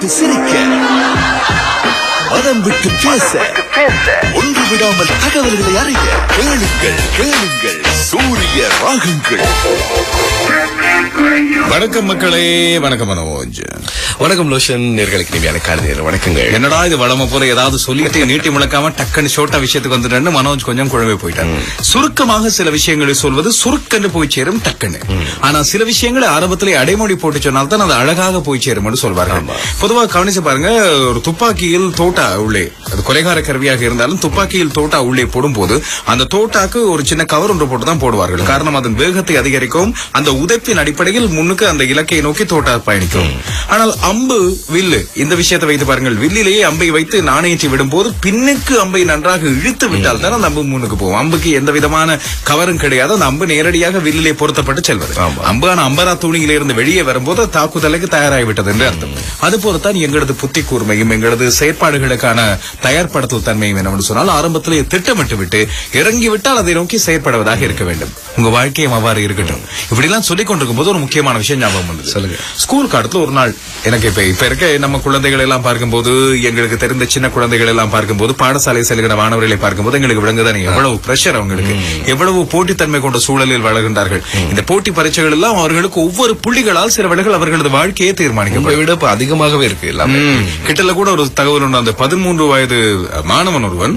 விட்டு சிரிக்க. மனம் விட்டு பேச. ஒன்று விடாமல் தகவல்களை அறிய. கேளுங்கள் கேளுங்கள். சூரிய ராகங்கள். வணக்கம் மக்களே வணக்கம் மனோஜ். வணக்கம் லோஷன் நேர்களுக்கு இனிமையான காலை நேரம் வணக்கங்கள். என்னடா இது வளம போல ஏதாவது சொல்லிட்டு நீட்டி முழக்காம டக்குன்னு ஷோட்டா விஷயத்துக்கு வந்துட்டேன்னு மனோஜ் கொஞ்சம் குழம்பி போயிட்டார். சுருக்கமாக சில விஷயங்களை சொல்வது சுருக்கன்னு போய் சேரும் டக்குன்னு. ஆனா சில விஷயங்களை ஆரம்பத்திலே அடைமொழி போட்டு சொன்னால்தான் அது அழகாக போய் சேரும்னு சொல்வார்கள். பொதுவா கவனிச்சு பாருங்க ஒரு துப்பாக்கியில் தோட்டா உள்ளே அது கொலைகார கருவியாக இருந்தாலும் துப்பாக்கியில் தோட்டா உள்ளே போடும்போது அந்த தோட்டாக்கு ஒரு சின்ன கவர் ஒன்று போட்டு தான் போடுவார்கள் காரணம் அதன் வேகத்தை அதிகரிக்கும் அந்த உதைப்பின் அடிப்படையில் முன்னுக்கு அந்த இலக்கையை நோக்கி தோட்டா பயணிக்கும் ஆனால் அம்பு வில்லு இந்த விஷயத்தை வைத்து பாருங்கள். வில்லிலேயே அம்பை வைத்து நாணயற்றி விடும்போது பின்னுக்கு அம்பை நன்றாக இழுத்து விட்டால் தான் அந்த அம்பு முன்னுக்கு போகும். அம்புக்கு எந்த விதமான கவரும் கிடையாது. அந்த அம்பு நேரடியாக வில்லிலே பொருத்தப்பட்டு செல்வது. அம்பு ஆனா அம்பரா தூணியில இருந்து வெளியே வரும்போது தாக்குதலுக்கு தயாராகிவிட்டது என்று அர்த்தம். அது போலத்தான் எங்களது புத்தி கூர்மையும் எங்களது செயற்பாடுகளுக்கான தயார்படுத்தல் தன்மையும் என்னவென்று சொன்னால் ஆரம்பத்திலே திட்டமிட்டு விட்டு இறங்கி விட்டால் அதை நோக்கி செயற்படுவதாக இருக்க வேண்டும். உங்க வாழ்க்கையும் அவ்வாறு இருக்கட்டும். இப்படி எல்லாம் சொல்லிக் கொண்டிருக்கும் போது ஒரு முக்கியமான விஷயம் ஞாபகம் வந்தது. சொல்லுங்க. ஸ்கூல் காலத்துல ஒரு நாள் எனக்கு இப்ப இப்ப இருக்க நம்ம குழந்தைகள் எல்லாம் பார்க்கும்போது எங்களுக்கு தெரிந்த சின்ன குழந்தைகள் எல்லாம் பார்க்கும்போது பாடசாலை செல்கிற மாணவர்களை பார்க்கும்போது எங்களுக்கு விளங்குதானே? எவ்வளவு பிரஷர் அவங்களுக்கு. எவ்வளவு போட்டித்தன்மை கொண்ட சூழலில் வளர்கின்றார்கள் இந்த போட்டி பரீட்சைகள் எல்லாம் அவர்களுக்கு ஒவ்வொரு புள்ளிகளால் சில வேளைகள் அவர்களது வாழ்க்கையை தீர்மானிக்கும் விட அதிகமாகவே இருக்கு. கிட்டல கூட ஒரு தகவல் உண்டு அந்த பதிமூன்று வயது மாணவன் ஒருவன்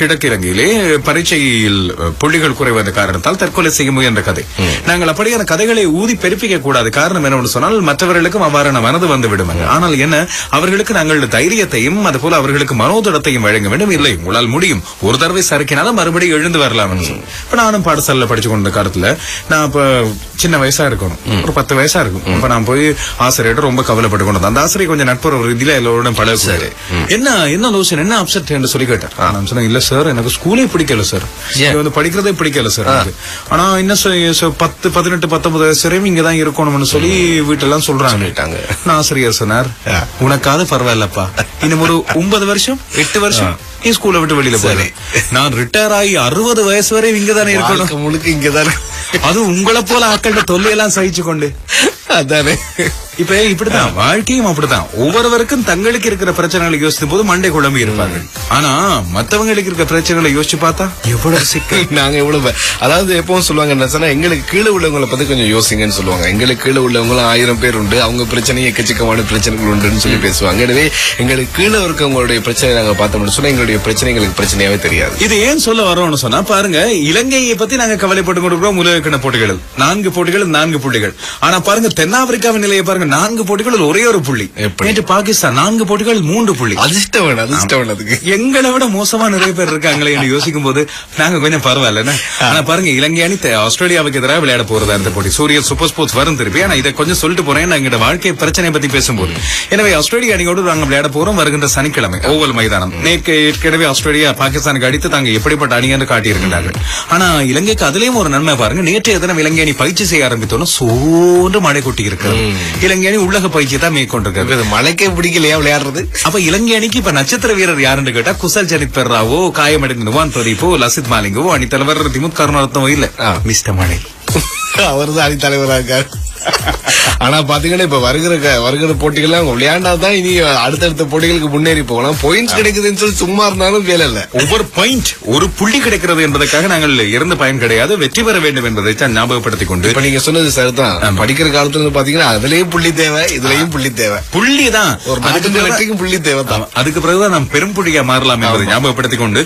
கிழக்கிழங்கையிலே பரீட்சையில் புள்ளிகள் குறைவந்த காரணத்தால் தற்கொலை செய்ய முயன்ற கதை. நாங்கள் அப்படியான கதைகளை ஊதி பெருப்பிக்க கூடாது காரணம் என்னவென்று சொன்னால் மற்றவர்களுக்கும் அவ்வாறான மனது வந்து விடும் ஆனால் என்ன அவர்களுக்கு நாங்கள் தைரியத்தையும் அதுபோல அவர்களுக்கு மனோதடத்தையும் வழங்க வேண்டும். இல்லை உங்களால் முடியும். ஒரு தடவை சறுக்கினாலும் மறுபடியும் எழுந்து வரலாம் இப்ப நானும் பாடசாலையில படிச்சு கொண்ட காலத்துல நான் இப்ப சின்ன வயசா இருக்கணும். ஒரு பத்து வயசா இருக்கும். இப்ப நான் போய் ஆசிரியர்கிட்ட ரொம்ப கவலைப்பட்டு கொண்டு. அந்த ஆசிரியர் கொஞ்சம் நட்புறவு ரீதியில எல்லாரோட பழகுவாரு. என்ன என்ன லோசன் என்ன அப்செட் என்று சொல்லி கேட்டார். நான் சொன்னேன் இல்ல சார் எனக்கு ஸ்கூலே பிடிக்கல சார்? வந்து படிக்கிறதே பிடிக்கல சார். ஆனா என்ன பத்து பதினெட்டு பத்தொன்பது வயசு வரையும் இங்கதான் இருக்கணும்னு சொல்லி வீட்டெல்லாம் சொல்றாங்க. நான் ஆசிரியர் சொன்னார். உனக்காவது பரவாயில்லப்பா. இன்னும் ஒரு ஒன்பது வருஷம் எட்டு வருஷம் நீ ஸ்கூலை விட்டு வெளியில போறேன் நான் ரிட்டையர் ஆகி அறுபது வயசு வரை இங்கதானே இருக்கணும். முழுக்க இங்கதான். அது உங்களை போல ஆட்கள தொல்லையெல்லாம் சகிச்சு கொண்டு அதானே. இப்ப இப்படிதான் வாழ்க்கையும் அப்படிதான் ஒவ்வொருவருக்கும் தங்களுக்கு இருக்கிற பிரச்சனைகளை யோசிக்கும் போது மண்டை குழம்பி இருப்பார்கள். ஆனா மத்தவங்களுக்கு இருக்கிற பிரச்சனைகளை யோசிச்சு பார்த்தா எவ்வளவு சிக்கல். நாங்க எவ்வளவு அதாவது எப்பவும் சொல்லுவாங்க என்ன எங்களுக்கு கீழே உள்ளவங்களை பத்தி கொஞ்சம் யோசிங்கன்னு சொல்லுவாங்க. எங்களுக்கு கீழே உள்ளவங்களும் ஆயிரம் பேர் உண்டு. அவங்க பிரச்சனை எக்கச்சக்கமான பிரச்சனைகள் உண்டுன்னு சொல்லி பேசுவாங்க. எனவே எங்களுக்கு கீழே இருக்கவங்களுடைய பிரச்சனை நாங்க பார்த்தோம்னு சொன்னா எங்களுடைய பிரச்சனை எங்களுக்கு பிரச்சனையாவே தெரியாது. இது ஏன் சொல்ல வரோம்னு சொன்னா பாருங்க இலங்கையை பத்தி நாங்க கவலைப்பட்டு கொண்டிருக்கிறோம். உலகக்கிண போட்டிகள். நான்கு போட்டிகள் நான்கு புள்ளிகள். ஆனா பாருங்க தென்னாப்பிரிக்காவின் நிலையை பாருங்க நான்கு போட்டிகளில் ஒரே ஒரு புள்ளி? நேற்று பாகிஸ்தான் நான்கு போட்டிகள் மூன்று புள்ளி. அதிர்ஷ்டம் வேணும் அதிர்ஷ்டம் அதுக்கு. எங்களை விட மோசமா நிறைய பேர் இருக்காங்களே என்று யோசிக்கும் போது நாங்க கொஞ்சம் பரவாயில்ல ஆனா பாருங்க இலங்கை அணி ஆஸ்திரேலியாவுக்கு எதிராக விளையாட போறதா இந்த போட்டி. சூரிய சூப்பர் ஸ்போர்ட்ஸ் வரும் திருப்பி. ஆனா இதை கொஞ்சம் சொல்லிட்டு போறேன். நான் எங்களோட வாழ்க்கை பிரச்சனை பத்தி பேசும்போது. எனவே ஆஸ்திரேலியா அணியோடு நாங்க விளையாட போறோம். வருகின்ற சனிக்கிழமை ஓவல் மைதானம். நேற்று ஏற்கனவே ஆஸ்திரேலியா பாகிஸ்தானுக்கு அடித்து தாங்க எப்படிப்பட்ட அணி என்று காட்டியிருக்கிறார்கள். ஆனா இலங்கைக்கு அதுலயும் ஒரு நன்மை பாருங்க. நேற்றைய தினம் இலங்கை அணி பயிற்சி செய்ய ஆரம்பித்தோம் சோன்று மழை கொட்டி இருக்கிறது இலங்கை அணி உள்ளக பயிற்சி தான் மேற்கொண்டிருக்கிறது இது மழைக்கே பிடிக்கலையா விளையாடுறது? அப்ப இலங்கை அணிக்கு இப்ப நட்சத்திர வீரர் யாருன்னு கேட்டா குசல் ஜனித் பெர்ராவோ காயமடைந்த நுவான் பிரதீப்போ லசித் மாலிங்கோ அணி தலைவர் திமுத் கருணாரத்னமோ இல்ல. மிஸ்டர் மழை அவர் தான் அணித்தலைவரா இருக்காரு. ஆனா பாத்தீங்கன்னா இப்ப வருகிற வருகிற போட்டிகள்ல அவங்க விளையாண்டாதான் இனி அடுத்தடுத்த போட்டிகளுக்கு முன்னேறி போகலாம். பாயிண்ட்ஸ் கிடைக்குதுன்னு சொல்லி சும்மா இருந்தாலும் வேலை இல்ல. ஒவ்வொரு பாயிண்ட் ஒரு புள்ளி கிடைக்கிறது என்பதற்காக நாங்கள் இறந்த பயன் கிடையாது. வெற்றி பெற வேண்டும் என்பதை தான் ஞாபகப்படுத்திக் கொண்டு. இப்ப நீங்க சொன்னது சரிதான். படிக்கிற காலத்துல இருந்து பாத்தீங்கன்னா அதுலயும் புள்ளி தேவை இதுலயும் புள்ளி தேவை. புள்ளி தான் ஒரு வெற்றிக்கும் புள்ளி தேவை தான் அதுக்கு பிறகுதான் நாம் பெரும் புள்ளியா மாறலாம் என்பதை ஞாபகப்படுத்திக் கொண்டு